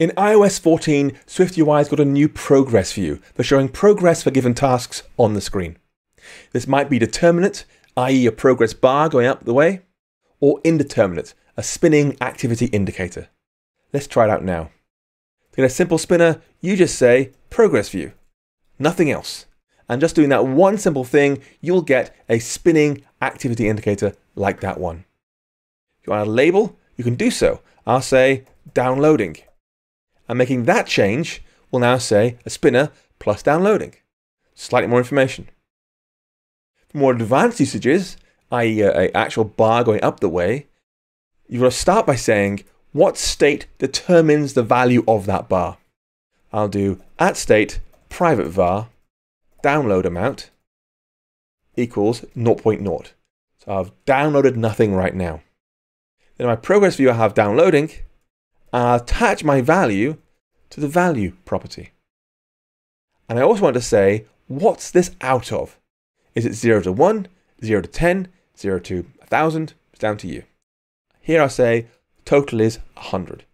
In iOS 14, SwiftUI has got a new progress view for showing progress for given tasks on the screen. This might be determinate, i.e. a progress bar going up the way, or indeterminate, a spinning activity indicator. Let's try it out now. To get a simple spinner, you just say progress view, nothing else. And just doing that one simple thing, you'll get a spinning activity indicator like that one. If you want a label, you can do so. I'll say downloading. And making that change will now say a spinner plus downloading. Slightly more information. For more advanced usages, i.e. an actual bar going up the way, you've got to start by saying what state determines the value of that bar. I'll do at state private var download amount equals 0.0. So I've downloaded nothing right now. Then my progress view I have downloading I attach my value to the value property. And I also want to say, what's this out of? Is it 0 to 1, 0 to 10, 0 to 1000? It's down to you. Here I say total is 100,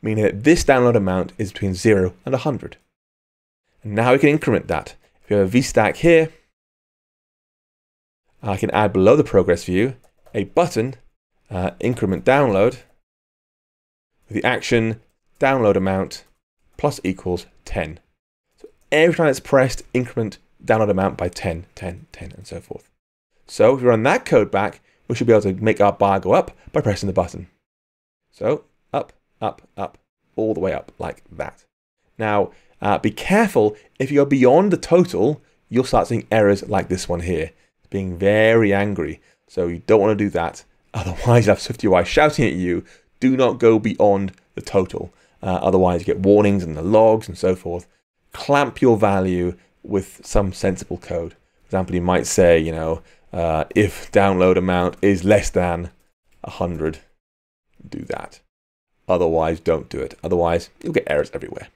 meaning that this download amount is between 0 and 100. And now we can increment that. If you have a VStack here, I can add below the progress view a button, uh, increment download, with the action download amount plus equals 10. So every time it's pressed, increment download amount by 10, 10, 10, and so forth. So if we run that code back, we should be able to make our bar go up by pressing the button. So up, up, up, all the way up like that. Now, uh, be careful, if you go beyond the total, you'll start seeing errors like this one here, being very angry. So you don't want to do that. Otherwise, you have SwiftUI shouting at you do not go beyond the total. Uh, otherwise, you get warnings and the logs and so forth. Clamp your value with some sensible code. For example, you might say, you know, uh, if download amount is less than 100, do that. Otherwise, don't do it. Otherwise, you'll get errors everywhere.